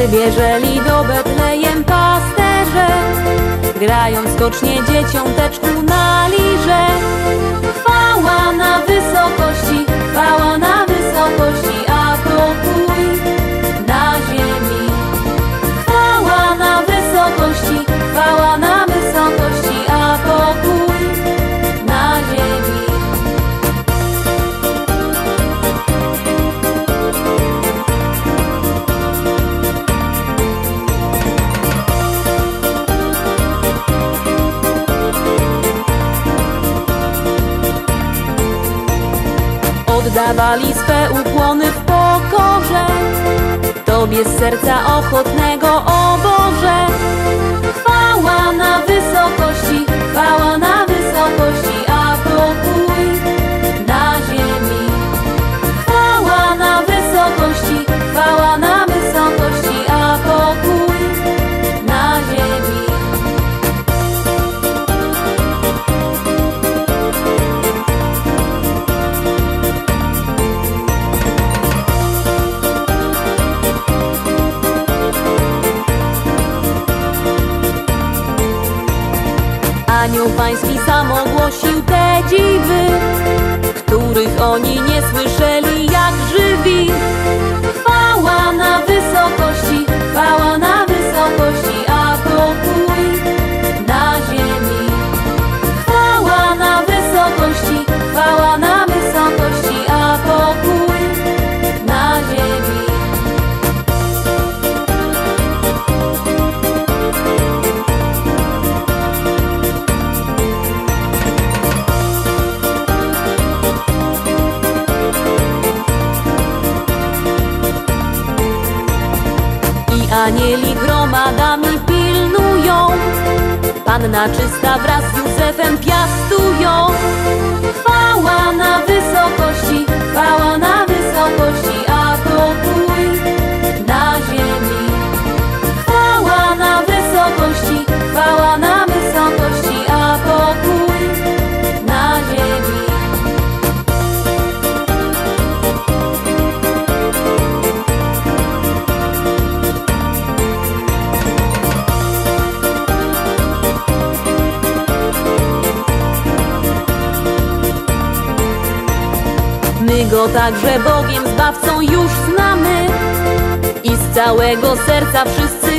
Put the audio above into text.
Przybierzeli do Betlejem pasterze, grając skocznie dzieciąteczku Oddawali swe ukłony w pokorze. Tobie z serca ochotnego, o Boże Anioł pański sam ogłosił te dziwy, których oni nie słyszeli anieli gromadami pilnują. Panna czysta wraz z Józefem piastują. Chwała na Go także Bogiem Zbawcą już znamy. I z całego serca wszyscy